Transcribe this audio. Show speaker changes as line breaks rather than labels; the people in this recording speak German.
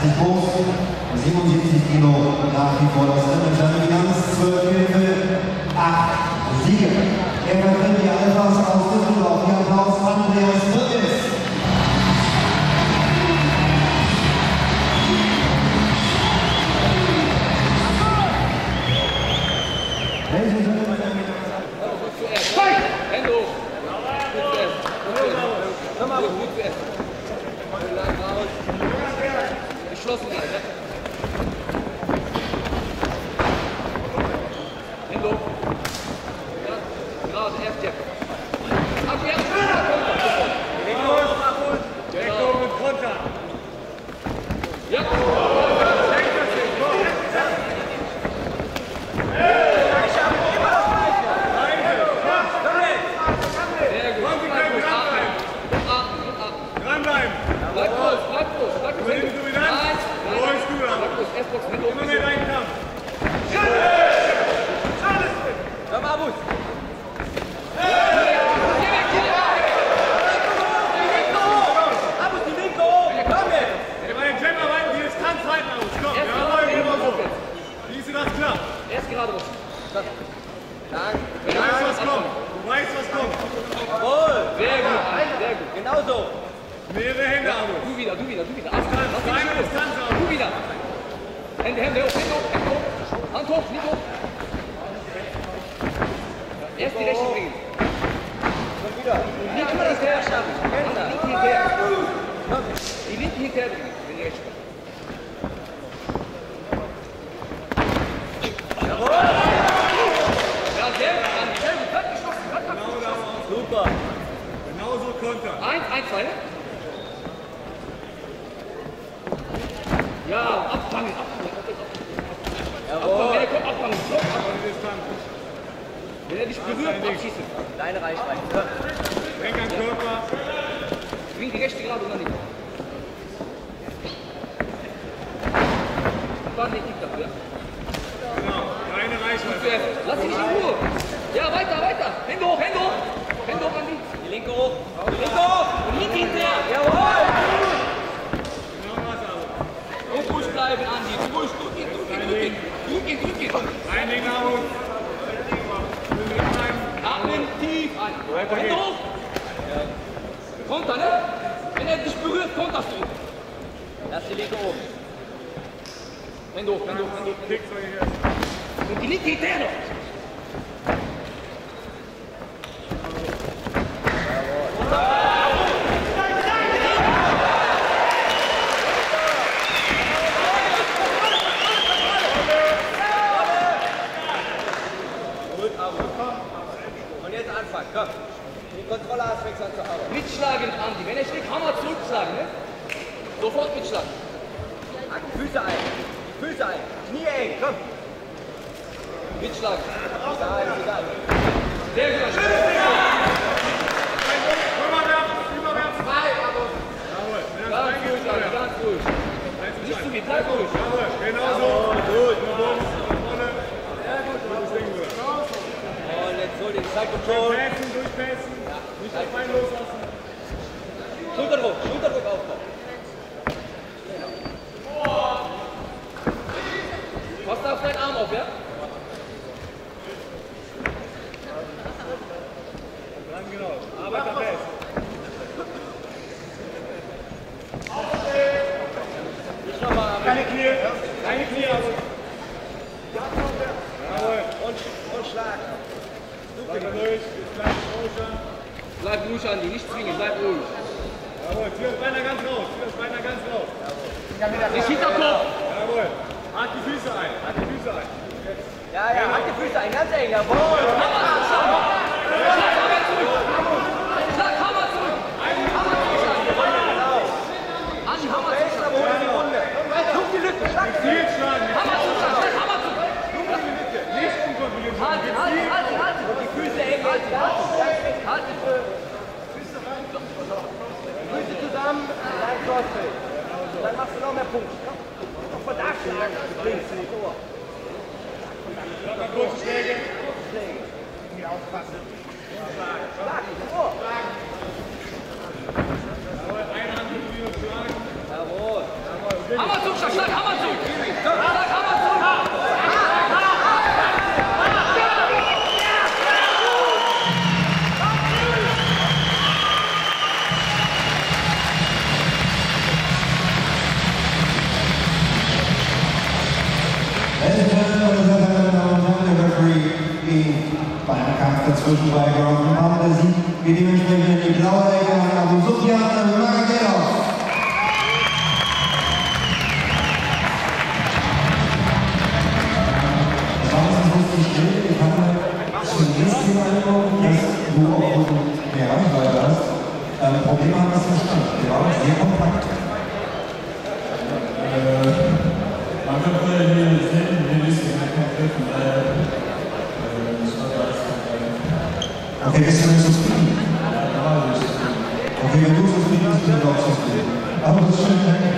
Trikots, 77 Kilo nach wie vor das Seine Bilanz 12 Kämpfe, 8 Siege. Er vertritt die Alphas aus Düsseldorf. Hier Applaus Andreas Wirges. Ladies and gentlemen,
Hände hoch. Gut zuerst. Gut zuerst. Gut, gut zuerst. Lang raus. Geschlossen rein, ne? Hände hoch. Ja, gerade, erst jetzt. Ab jetzt. Genau. Ja. Sehr gut. Bleib ruhig, atmen. Atmen, atmen.
Dranbleiben!
Bleib ruhig, bleib ruhig. Bleib ruhig.
Übernimm die Dominanz.
Nein, nein.
Ruhig du da.
Bleib ruhig. S-Box, Hände hoch.
Immer mit einem Kampf. Ey, bei den Jam arbeiten die Distanz halten aus. Komm,
Erst
jawohl,
gerade
genau so.
rüber.
Siehst du, das klappt.
Erst gerade rutschen.
Du weißt, was kommt. Du weißt, was kommt.
Sehr gut,
Genauso.
Mehrere Hände, Abo.
Du wieder, du wieder, du wieder. Lass
Distanz,
dich
deine
nicht los.
Distanz, Abo.
Du wieder. Hände, Hände hoch, Hände hoch, Hände hoch. Hand hoch, nicht hoch. Erst die rechte bringen. Nicht immer das her schaffen. Die linke hinterher. Die linke hinterher bringen, wenn die rechte kommt. Ja, sehr gut, Andi, sehr gut. Bleib geschlossen, bleib geschlossen.
Super.
Genauso
ne? Ja, abfangen, abfangen. Abfangen, wenn er kommt, abfangen. Stopp, abfangen.
Die.
Wenn er dich berührt, abschießen.
Deine Reichweite. Komm.
Denk an Körper.
Bring die rechte gerade und dann die. Wann nicht gibt dafür.
Genau. Deine Reichweite.
Lass ihn nicht in Ruhe. Ja, weiter, weiter. Hände hoch, Hände hoch. Hände hoch, Andi.
Die linke hoch. Die linke hoch.
Und linke hoch. Konter, ne? Wenn er dich berührt, konterst du.
Lass die linke oben.
Wir hier.
Und die linke hinterher noch.
Anfangen. Komm. Die Kontrolle hast, fängst an zu arbeiten.
Mitschlagen, Andi. Wenn er schlägt, Hammer zurückschlagen, ne? Sofort mitschlagen.
Füße ein. Füße ein. Knie eng. Komm.
Mitschlagen.
Egal, egal.
Sehr gut.
Überwerfen. Jawohl. Ja,
Ganz ruhig, ganz ruhig. Nicht zu viel, bleib ruhig.
Jawohl. Genau so. Gut. Nach oben. Nach vorne. Gutes Ding, Bruder.
Und jetzt hol Control.
Passen, durchpassen. Nicht auf einen loslassen.
Schulterdruck. Schulterdruck aufbauen.
Da auf deinen Arm auf, ja?
Dran genau. Arbeit am.
Nicht nochmal.
Keine Knie. Keine Knie. Jawohl.
Und, und Schlag.
Bleib ruhig, Andi, nicht zwingen, bleib ruhig.
Jawohl. Zieh das Bein da ganz raus. Zieh das Bein da ganz raus.
Nicht Hinterkopf.
Jawohl. Halt die Füße ein. Halt die Füße ein.
Ja, ja, halt die Füße ein. Ganz eng. Jawohl. Punkt. Von da schlagen. Links.
Kurze Schläge.
Schläge.
Hier aufpassen. Schlagen. Schlagen. Vor. Schlagen.
Jawohl,
Einhand für Schlagen. Jawohl. Hammer, Zugscher, Schlag, Hammer. Creek gegen Kampf dazwischen bei Gordon Palmer. Der Sieg geht dementsprechend die blaue Ecke an Abu also Sufyan Nurmagomedov. I was